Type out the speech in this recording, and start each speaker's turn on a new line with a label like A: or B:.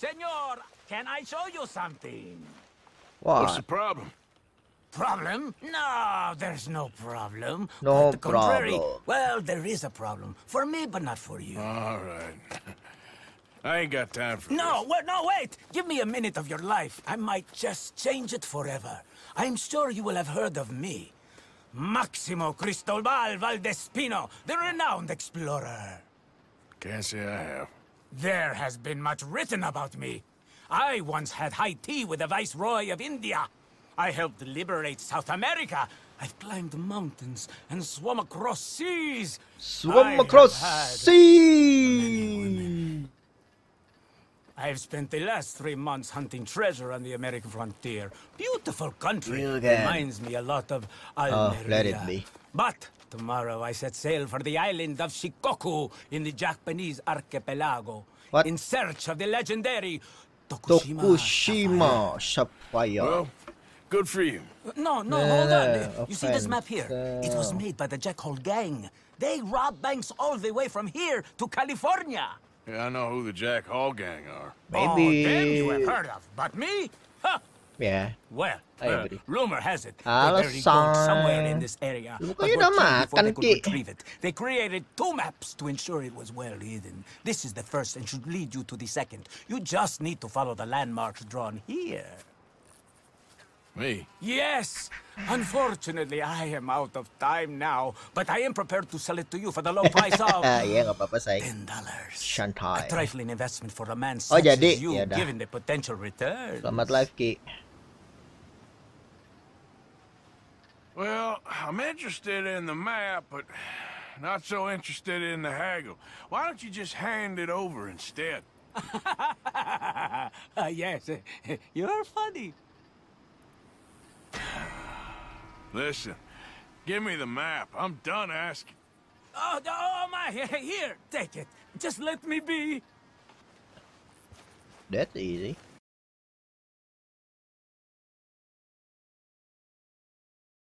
A: Senor, can I show you something?
B: What's the problem?
A: Problem? No, there's no problem.
C: No
A: Quite the contrary.
C: problem.
A: Well, there is a problem. For me, but not for you.
B: All right. I ain't got time for
A: No,
B: this.
A: wait, no, wait! Give me a minute of your life. I might just change it forever. I'm sure you will have heard of me. Maximo Cristobal Valdespino, the renowned explorer.
B: Can't say I have.
A: There has been much written about me. I once had high tea with the Viceroy of India. I helped liberate South America. I've climbed mountains and swum across seas. I
C: across seas!
A: I've spent the last three months hunting treasure on the American frontier. Beautiful country. Reminds me a lot of Almeria.
C: Oh, let it be.
A: But tomorrow I set sail for the island of Shikoku in the Japanese archipelago.
C: What?
A: In search of the legendary Tokushima.
C: Tokushima Sapphire.
B: Well, good for you.
A: No, no,
C: No,
A: hold
C: no,
A: on. You see this map here? It was made by the Jack Hall Gang. They robbed banks all the way from here to California.
B: Yeah, I know who the Jack Hall gang are.
C: Oh, Maybe-
A: Oh, them you have heard of, but me? Huh.
C: Yeah.
A: Well,
C: I
A: uh, rumor has it
C: Alasan.
A: they buried somewhere in this area.
C: Lu
A: but
C: kayo
A: were before they could retrieve it. They created two maps to ensure it was well hidden. This is the first and should lead you to the second. You just need to follow the landmarks drawn here.
B: Me?
A: Yes! Unfortunately, I am out of time now, but I am prepared to sell it to you for the low price of
C: Ah, iya nga papasay.
A: ten dollars.
C: Shantai.
A: A trifling investment for a man
C: Oh,
A: such
C: jadi,
A: as you,
C: ya dah.
A: given the potential return.
C: Selamat live, Ki.
B: Well, I'm interested in the map, but not so interested in the haggle. Why don't you just hand it over instead?
A: Uh, yes, you're funny.
B: Listen, give me the map. I'm done asking.
A: Oh, oh my! Here, take it. Just let me be.
C: That's easy.